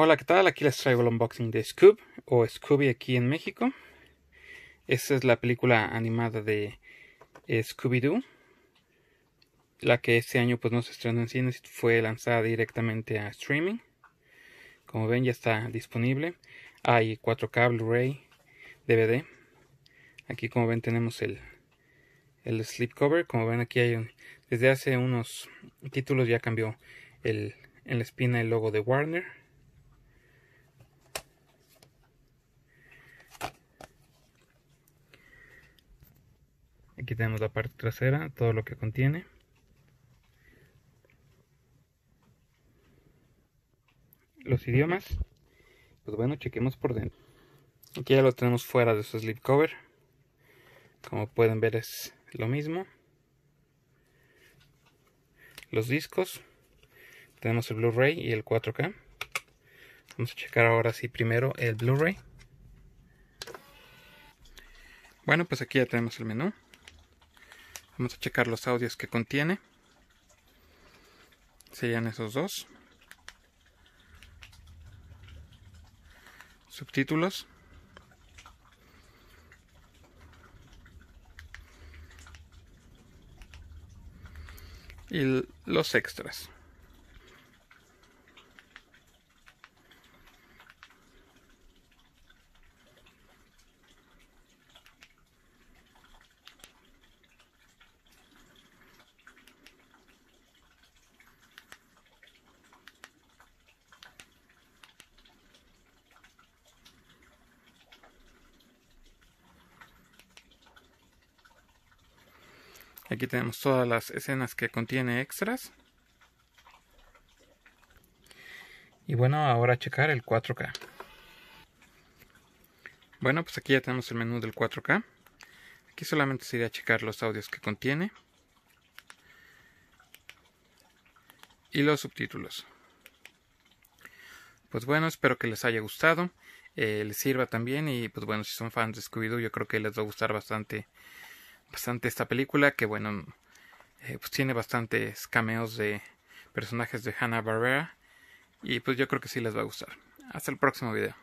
Hola, ¿qué tal? Aquí les traigo el unboxing de Scoob o Scooby aquí en México. Esta es la película animada de Scooby-Doo, la que este año pues no se estrenó en cines, fue lanzada directamente a streaming. Como ven ya está disponible. Hay 4K, Blu-ray, DVD. Aquí como ven tenemos el, el slipcover. Como ven aquí hay un, desde hace unos títulos ya cambió el, en la espina el logo de Warner. Aquí tenemos la parte trasera, todo lo que contiene. Los idiomas. Pues bueno, chequemos por dentro. Aquí ya lo tenemos fuera de su slipcover. Como pueden ver es lo mismo. Los discos. Tenemos el Blu-ray y el 4K. Vamos a checar ahora sí primero el Blu-ray. Bueno, pues aquí ya tenemos el menú. Vamos a checar los audios que contiene. Serían esos dos. Subtítulos. Y los extras. Aquí tenemos todas las escenas que contiene extras. Y bueno, ahora checar el 4K. Bueno, pues aquí ya tenemos el menú del 4K. Aquí solamente sería checar los audios que contiene. Y los subtítulos. Pues bueno, espero que les haya gustado. Eh, les sirva también. Y pues bueno, si son fans de Scooby-Doo, yo creo que les va a gustar bastante bastante esta película que bueno eh, pues tiene bastantes cameos de personajes de Hanna Barbera y pues yo creo que sí les va a gustar. Hasta el próximo video